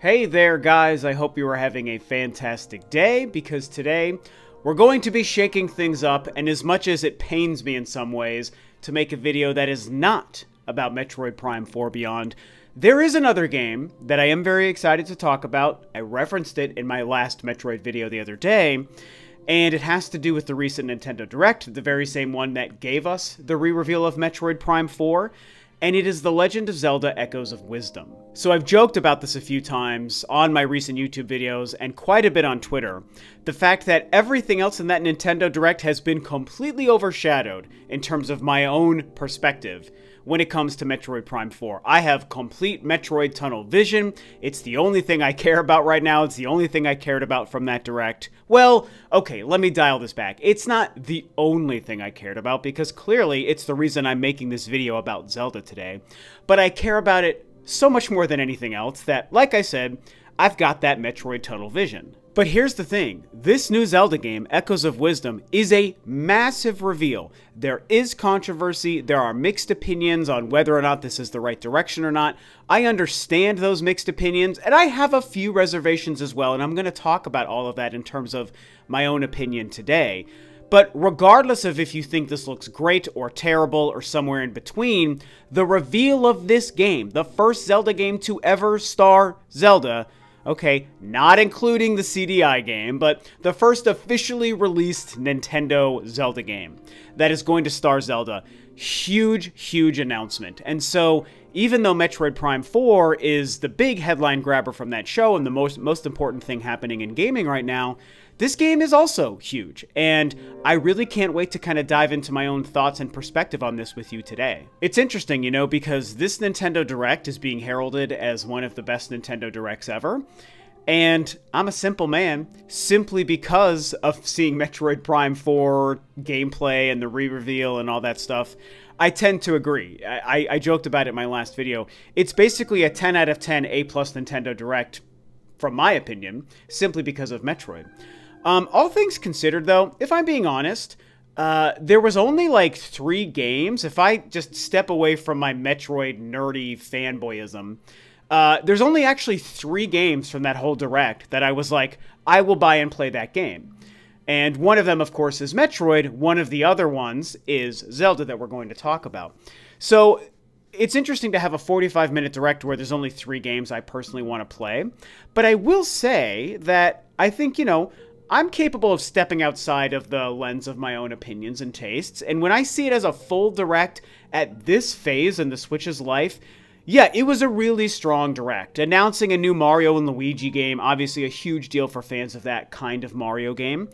Hey there, guys. I hope you are having a fantastic day because today we're going to be shaking things up, and as much as it pains me in some ways to make a video that is not about Metroid Prime 4 Beyond, there is another game that I am very excited to talk about. I referenced it in my last Metroid video the other day, and it has to do with the recent Nintendo Direct, the very same one that gave us the re reveal of Metroid Prime 4 and it is The Legend of Zelda Echoes of Wisdom. So I've joked about this a few times on my recent YouTube videos and quite a bit on Twitter. The fact that everything else in that Nintendo Direct has been completely overshadowed in terms of my own perspective when it comes to Metroid Prime 4. I have complete Metroid tunnel vision. It's the only thing I care about right now. It's the only thing I cared about from that direct. Well, okay, let me dial this back. It's not the only thing I cared about because clearly it's the reason I'm making this video about Zelda today. But I care about it so much more than anything else that, like I said, I've got that Metroid tunnel vision. But here's the thing this new Zelda game, Echoes of Wisdom, is a massive reveal. There is controversy, there are mixed opinions on whether or not this is the right direction or not. I understand those mixed opinions, and I have a few reservations as well, and I'm going to talk about all of that in terms of my own opinion today. But regardless of if you think this looks great or terrible or somewhere in between, the reveal of this game, the first Zelda game to ever star Zelda, Okay, not including the CDI game, but the first officially released Nintendo Zelda game that is going to star Zelda. Huge, huge announcement. And so, even though Metroid Prime 4 is the big headline grabber from that show and the most most important thing happening in gaming right now, this game is also huge, and I really can't wait to kind of dive into my own thoughts and perspective on this with you today. It's interesting, you know, because this Nintendo Direct is being heralded as one of the best Nintendo Directs ever, and I'm a simple man simply because of seeing Metroid Prime 4 gameplay and the re reveal and all that stuff. I tend to agree. I, I, joked about it in my last video. It's basically a 10 out of 10 A plus Nintendo Direct, from my opinion, simply because of Metroid. Um, all things considered, though, if I'm being honest, uh, there was only like three games. If I just step away from my Metroid nerdy fanboyism, uh, there's only actually three games from that whole direct that I was like, I will buy and play that game. And one of them, of course, is Metroid. One of the other ones is Zelda that we're going to talk about. So it's interesting to have a 45 minute direct where there's only three games I personally want to play. But I will say that I think, you know, I'm capable of stepping outside of the lens of my own opinions and tastes, and when I see it as a full direct at this phase in the Switch's life, yeah, it was a really strong direct. Announcing a new Mario and Luigi game, obviously a huge deal for fans of that kind of Mario game.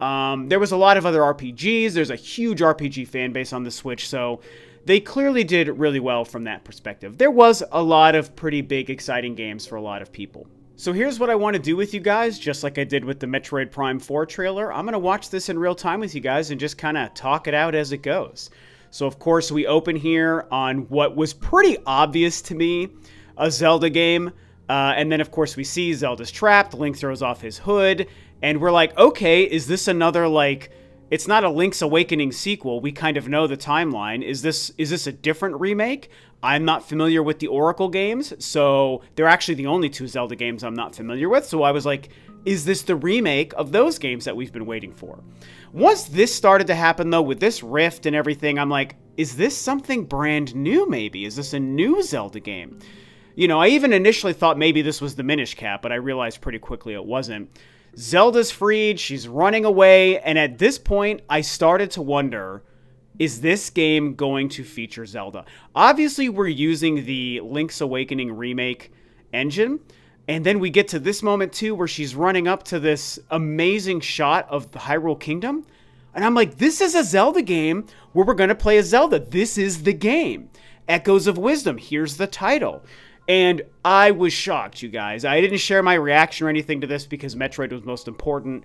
Um, there was a lot of other RPGs. There's a huge RPG fan base on the Switch, so they clearly did really well from that perspective. There was a lot of pretty big, exciting games for a lot of people. So here's what I want to do with you guys, just like I did with the Metroid Prime 4 trailer. I'm going to watch this in real time with you guys and just kind of talk it out as it goes. So of course we open here on what was pretty obvious to me, a Zelda game. Uh, and then of course we see Zelda's trapped, Link throws off his hood, and we're like, okay, is this another like it's not a Link's Awakening sequel. We kind of know the timeline. Is this is this a different remake? I'm not familiar with the Oracle games, so they're actually the only two Zelda games I'm not familiar with. So I was like, is this the remake of those games that we've been waiting for? Once this started to happen though, with this rift and everything, I'm like, is this something brand new maybe? Is this a new Zelda game? You know, I even initially thought maybe this was the Minish Cap, but I realized pretty quickly it wasn't. Zelda's freed, she's running away, and at this point, I started to wonder is this game going to feature Zelda? Obviously, we're using the Link's Awakening remake engine, and then we get to this moment too where she's running up to this amazing shot of the Hyrule Kingdom. And I'm like, this is a Zelda game where we're going to play a Zelda. This is the game. Echoes of Wisdom. Here's the title. And I was shocked, you guys. I didn't share my reaction or anything to this because Metroid was most important.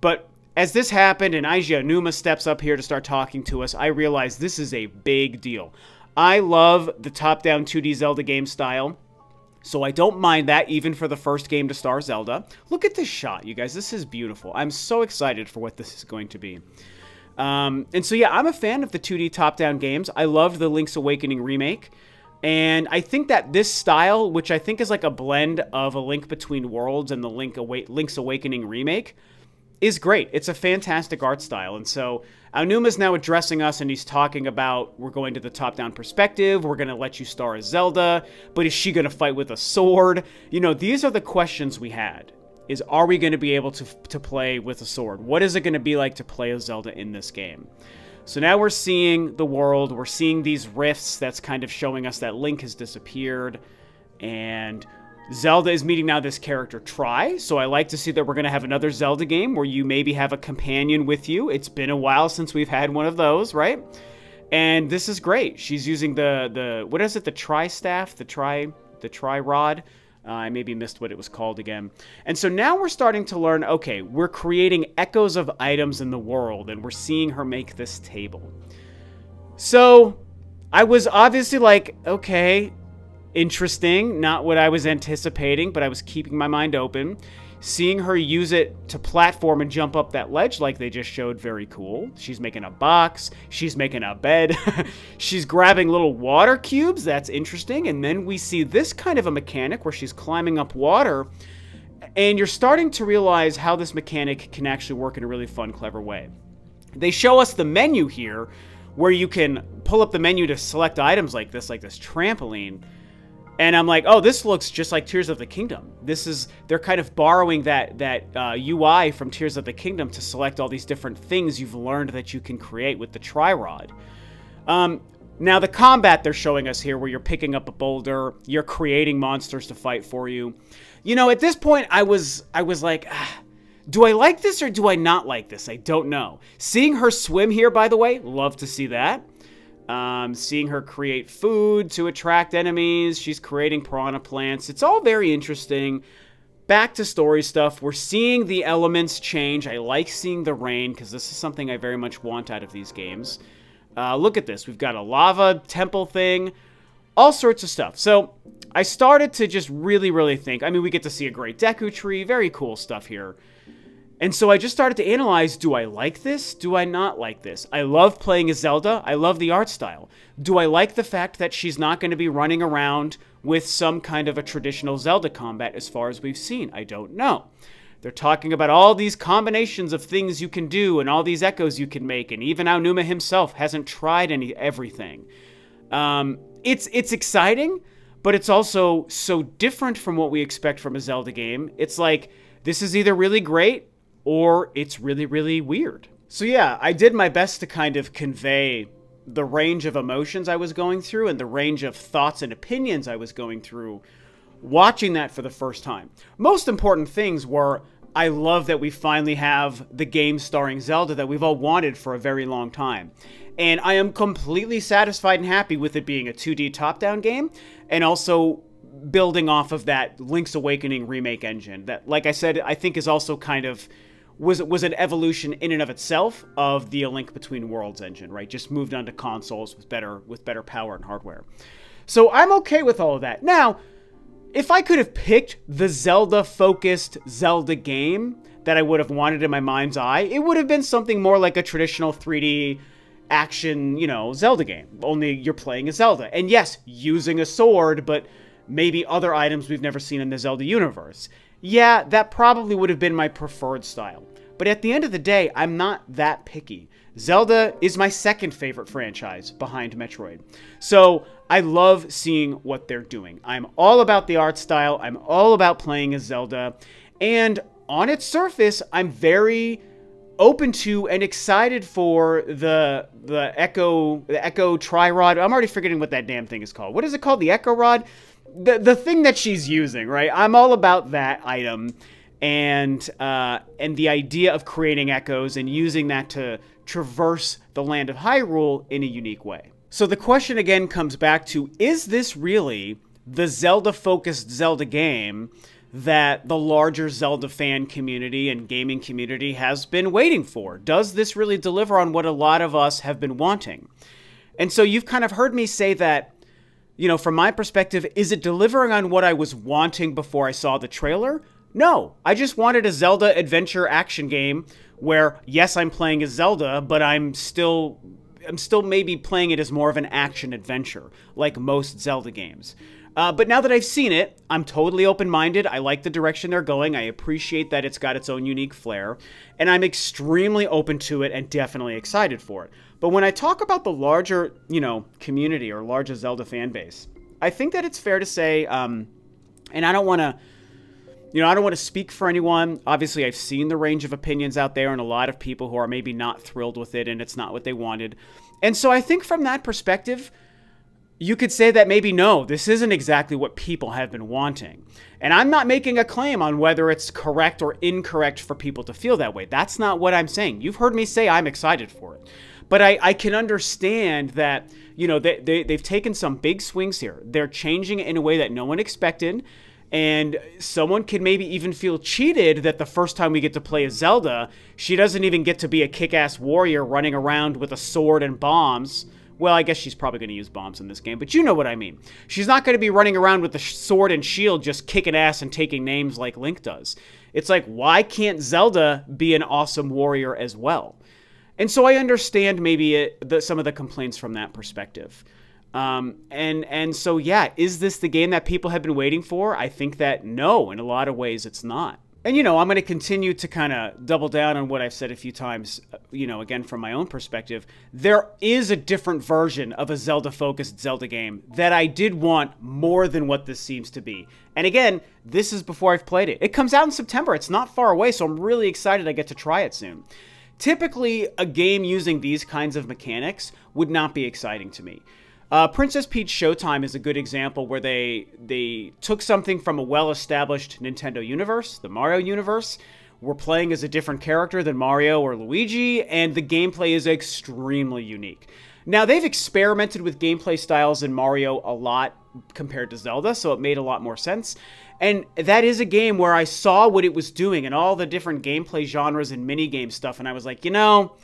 But as this happened and Eiji Aonuma steps up here to start talking to us, I realized this is a big deal. I love the top-down 2D Zelda game style. So I don't mind that even for the first game to star Zelda. Look at this shot, you guys. This is beautiful. I'm so excited for what this is going to be. Um, and so yeah, I'm a fan of the 2D top-down games. I loved the Link's Awakening remake. And I think that this style, which I think is like a blend of A Link Between Worlds and the Link Awa- Link's Awakening remake, is great. It's a fantastic art style. And so Aonuma's now addressing us and he's talking about we're going to the top down perspective, we're going to let you star as Zelda, but is she going to fight with a sword? You know, these are the questions we had. Is are we going to be able to, to play with a sword? What is it going to be like to play as Zelda in this game? So now we're seeing the world, we're seeing these rifts that's kind of showing us that Link has disappeared, and Zelda is meeting now this character Tri, so I like to see that we're going to have another Zelda game where you maybe have a companion with you. It's been a while since we've had one of those, right? And this is great. She's using the the what is it? The Tri staff, the Tri the Tri rod uh, I maybe missed what it was called again. And so now we're starting to learn okay, we're creating echoes of items in the world, and we're seeing her make this table. So I was obviously like, okay, interesting, not what I was anticipating, but I was keeping my mind open. Seeing her use it to platform and jump up that ledge like they just showed, very cool. She's making a box. She's making a bed. she's grabbing little water cubes. That's interesting. And then we see this kind of a mechanic where she's climbing up water. And you're starting to realize how this mechanic can actually work in a really fun, clever way. They show us the menu here where you can pull up the menu to select items like this, like this trampoline. And I'm like, oh, this looks just like Tears of the Kingdom. This is they're kind of borrowing that that uh, UI from Tears of the Kingdom to select all these different things you've learned that you can create with the Tri-Rod. Um, now the combat they're showing us here, where you're picking up a boulder, you're creating monsters to fight for you. You know, at this point, I was I was like. Ah, do I like this or do I not like this? I don't know. Seeing her swim here, by the way, love to see that. Um, seeing her create food to attract enemies. She's creating piranha plants. It's all very interesting. Back to story stuff. We're seeing the elements change. I like seeing the rain because this is something I very much want out of these games. Uh, look at this. We've got a lava temple thing. All sorts of stuff. So I started to just really, really think. I mean, we get to see a great Deku tree. Very cool stuff here. And so I just started to analyze do I like this? Do I not like this? I love playing as Zelda. I love the art style. Do I like the fact that she's not going to be running around with some kind of a traditional Zelda combat as far as we've seen? I don't know. They're talking about all these combinations of things you can do and all these echoes you can make, and even Aonuma himself hasn't tried any everything. Um, it's it's exciting, but it's also so different from what we expect from a Zelda game. It's like this is either really great or it's really, really weird. So, yeah, I did my best to kind of convey the range of emotions I was going through and the range of thoughts and opinions I was going through watching that for the first time. Most important things were I love that we finally have the game starring Zelda that we've all wanted for a very long time. And I am completely satisfied and happy with it being a 2D top down game and also building off of that Link's Awakening remake engine that, like I said, I think is also kind of was was an evolution in and of itself of the Link Between Worlds engine, right? Just moved onto consoles with better with better power and hardware. So I'm okay with all of that. Now, if I could have picked the Zelda focused Zelda game that I would have wanted in my mind's eye, it would have been something more like a traditional 3D action, you know, Zelda game. Only you're playing a Zelda. And yes, using a sword, but maybe other items we've never seen in the Zelda universe. Yeah, that probably would have been my preferred style. But at the end of the day, I'm not that picky. Zelda is my second favorite franchise behind Metroid. So I love seeing what they're doing. I'm all about the art style, I'm all about playing as Zelda, and on its surface, I'm very open to and excited for the the Echo the Echo Tri Rod. I'm already forgetting what that damn thing is called. What is it called? The Echo Rod? The the thing that she's using, right? I'm all about that item and uh, and the idea of creating echoes and using that to traverse the land of Hyrule in a unique way. So the question again comes back to is this really the Zelda focused Zelda game that the larger Zelda fan community and gaming community has been waiting for? Does this really deliver on what a lot of us have been wanting? And so you've kind of heard me say that you know, from my perspective, is it delivering on what I was wanting before I saw the trailer? No, I just wanted a Zelda adventure action game where, yes, I'm playing as Zelda, but I'm still I'm still maybe playing it as more of an action adventure, like most Zelda games. Uh, but now that I've seen it, I'm totally open minded. I like the direction they're going. I appreciate that it's got its own unique flair. And I'm extremely open to it and definitely excited for it. But when I talk about the larger, you know, community or larger Zelda fan base, I think that it's fair to say, um, and I don't want to. You know, I don't want to speak for anyone. Obviously, I've seen the range of opinions out there and a lot of people who are maybe not thrilled with it and it's not what they wanted. And so I think from that perspective, you could say that maybe no, this isn't exactly what people have been wanting. And I'm not making a claim on whether it's correct or incorrect for people to feel that way. That's not what I'm saying. You've heard me say I'm excited for it. But I, I can understand that, you know, they, they, they've taken some big swings here. They're changing it in a way that no one expected. And someone could maybe even feel cheated that the first time we get to play a Zelda, she doesn't even get to be a kick ass warrior running around with a sword and bombs well, I guess she's probably going to use bombs in this game, but you know what I mean. She's not going to be running around with the sword and shield just kicking ass and taking names like Link does. It's like, why can't Zelda be an awesome warrior as well? And so I understand maybe it, the, some of the complaints from that perspective. Um, and and so yeah, is this the game that people have been waiting for? I think that no, in a lot of ways, it's not. And, you know, I'm going to continue to kind of double down on what I've said a few times, you know, again, from my own perspective. There is a different version of a Zelda focused Zelda game that I did want more than what this seems to be. And again, this is before I've played it. It comes out in September. It's not far away, so I'm really excited I get to try it soon. Typically, a game using these kinds of mechanics would not be exciting to me. Uh, Princess Peach Showtime is a good example where they they took something from a well-established Nintendo universe, the Mario universe. We're playing as a different character than Mario or Luigi, and the gameplay is extremely unique. Now, they've experimented with gameplay styles in Mario a lot compared to Zelda, so it made a lot more sense. And that is a game where I saw what it was doing and all the different gameplay genres and minigame stuff, and I was like, you know,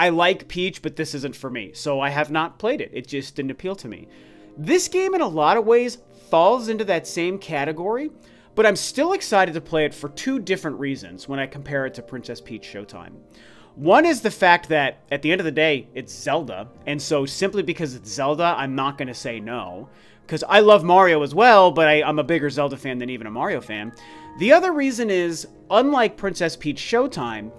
I like Peach, but this isn't for me. So I have not played it. It just didn't appeal to me. This game, in a lot of ways, falls into that same category, but I'm still excited to play it for two different reasons when I compare it to Princess Peach Showtime. One is the fact that, at the end of the day, it's Zelda, and so simply because it's Zelda, I'm not going to say no. Because I love Mario as well, but I, am a bigger Zelda fan than even a Mario fan. The other reason is, unlike Princess Peach Showtime,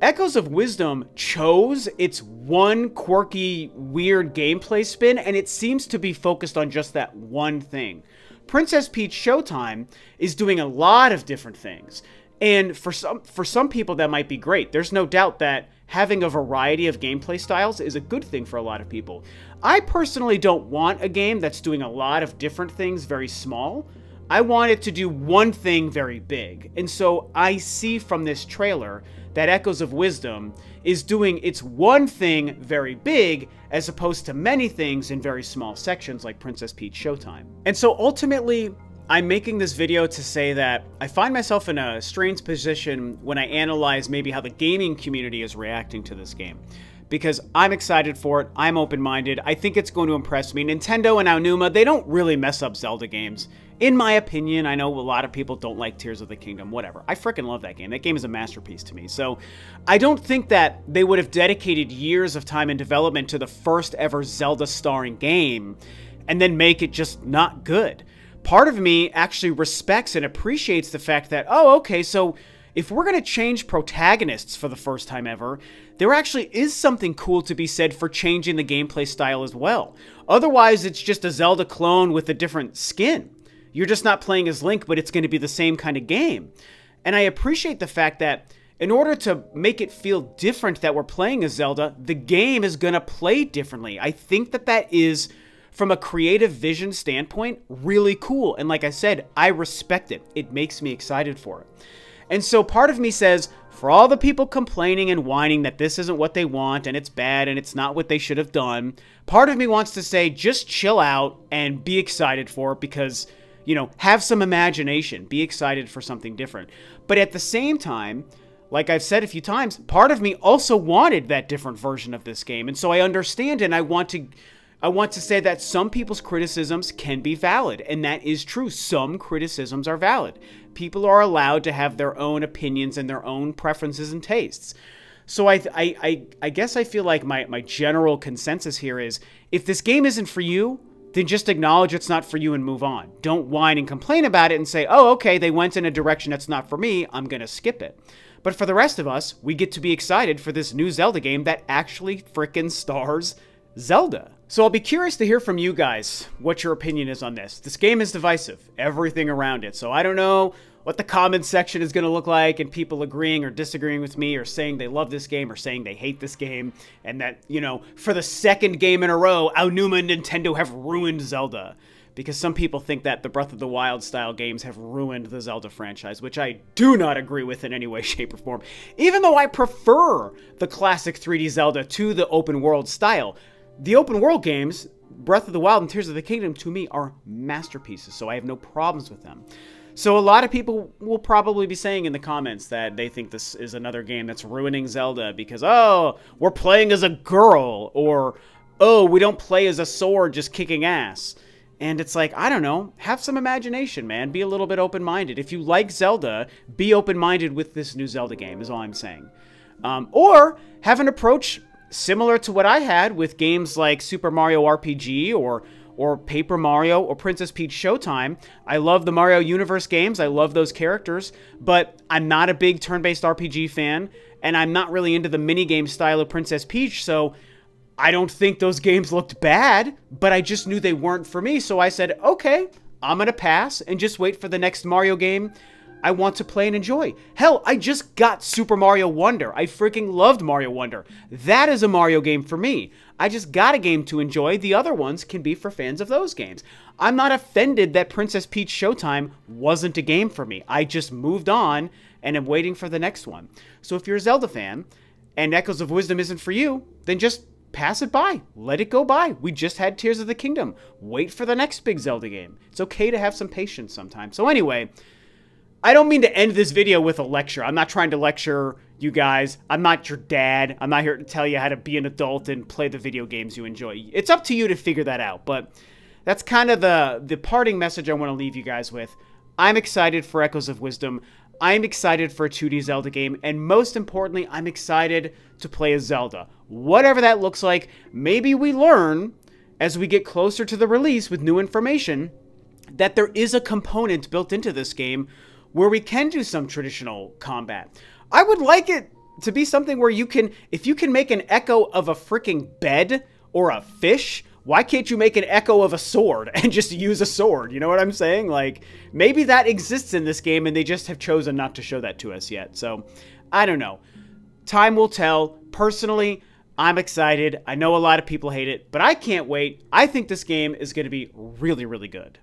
Echoes of Wisdom chose its one quirky, weird gameplay spin, and it seems to be focused on just that one thing. Princess Peach Showtime is doing a lot of different things. And for some for some people that might be great. There's no doubt that having a variety of gameplay styles is a good thing for a lot of people. I personally don't want a game that's doing a lot of different things very small. I want it to do one thing very big. And so I see from this trailer that Echoes of Wisdom is doing its one thing very big as opposed to many things in very small sections like Princess Peach Showtime. And so ultimately, I'm making this video to say that I find myself in a strange position when I analyze maybe how the gaming community is reacting to this game because I'm excited for it. I'm open minded. I think it's going to impress me. Nintendo and Aonuma, they don't really mess up Zelda games. In my opinion, I know a lot of people don't like Tears of the Kingdom, whatever. I freaking love that game. That game is a masterpiece to me. So I don't think that they would have dedicated years of time and development to the first ever Zelda starring game and then make it just not good. Part of me actually respects and appreciates the fact that, oh, okay, so if we're going to change protagonists for the first time ever, there actually is something cool to be said for changing the gameplay style as well. Otherwise, it's just a Zelda clone with a different skin. You're just not playing as Link, but it's going to be the same kind of game. And I appreciate the fact that in order to make it feel different that we're playing as Zelda, the game is going to play differently. I think that that is, from a creative vision standpoint, really cool. And like I said, I respect it. It makes me excited for it. And so part of me says, for all the people complaining and whining that this isn't what they want and it's bad and it's not what they should have done, part of me wants to say, just chill out and be excited for it because, you know, have some imagination, be excited for something different. But at the same time, like I've said a few times, part of me also wanted that different version of this game. And so I understand and I want to I want to say that some people's criticisms can be valid, and that is true. Some criticisms are valid. People are allowed to have their own opinions and their own preferences and tastes. So I, I, I, I guess I feel like my, my general consensus here is if this game isn't for you, then just acknowledge it's not for you and move on. Don't whine and complain about it and say, oh, okay, they went in a direction that's not for me, I'm going to skip it. But for the rest of us, we get to be excited for this new Zelda game that actually frickin' stars Zelda. So I'll be curious to hear from you guys what your opinion is on this. This game is divisive, everything around it. So I don't know what the comments section is going to look like and people agreeing or disagreeing with me or saying they love this game or saying they hate this game and that, you know, for the second game in a row, Aonuma and Nintendo have ruined Zelda. Because some people think that the Breath of the Wild style games have ruined the Zelda franchise, which I do not agree with in any way, shape, or form. Even though I prefer the classic 3D Zelda to the open world style. The open world games, Breath of the Wild and Tears of the Kingdom, to me are masterpieces, so I have no problems with them. So a lot of people will probably be saying in the comments that they think this is another game that's ruining Zelda because, oh, we're playing as a girl, or, oh, we don't play as a sword just kicking ass. And it's like, I don't know, have some imagination, man. Be a little bit open minded. If you like Zelda, be open minded with this new Zelda game, is all I'm saying. Um, or have an approach similar to what I had with games like Super Mario RPG or or Paper Mario or Princess Peach Showtime. I love the Mario Universe games. I love those characters, but I'm not a big turn-based RPG fan, and I'm not really into the minigame style of Princess Peach, so I don't think those games looked bad, but I just knew they weren't for me, so I said, okay, I'm gonna pass and just wait for the next Mario game I want to play and enjoy. Hell, I just got Super Mario Wonder. I freaking loved Mario Wonder. That is a Mario game for me. I just got a game to enjoy. The other ones can be for fans of those games. I'm not offended that Princess Peach Showtime wasn't a game for me. I just moved on and am waiting for the next one. So if you're a Zelda fan and Echoes of Wisdom isn't for you, then just pass it by. Let it go by. We just had Tears of the Kingdom. Wait for the next big Zelda game. It's okay to have some patience sometimes. So anyway, I don't mean to end this video with a lecture. I'm not trying to lecture you guys. I'm not your dad. I'm not here to tell you how to be an adult and play the video games you enjoy. It's up to you to figure that out, but that's kind of the the parting message I want to leave you guys with. I'm excited for Echoes of Wisdom. I'm excited for a 2D Zelda game, and most importantly, I'm excited to play as Zelda. Whatever that looks like, maybe we learn as we get closer to the release with new information that there is a component built into this game where we can do some traditional combat. I would like it to be something where you can, if you can make an echo of a freaking bed or a fish, why can't you make an echo of a sword and just use a sword? You know what I'm saying? Like, maybe that exists in this game and they just have chosen not to show that to us yet. So, I don't know. Time will tell. Personally, I'm excited. I know a lot of people hate it, but I can't wait. I think this game is going to be really, really good.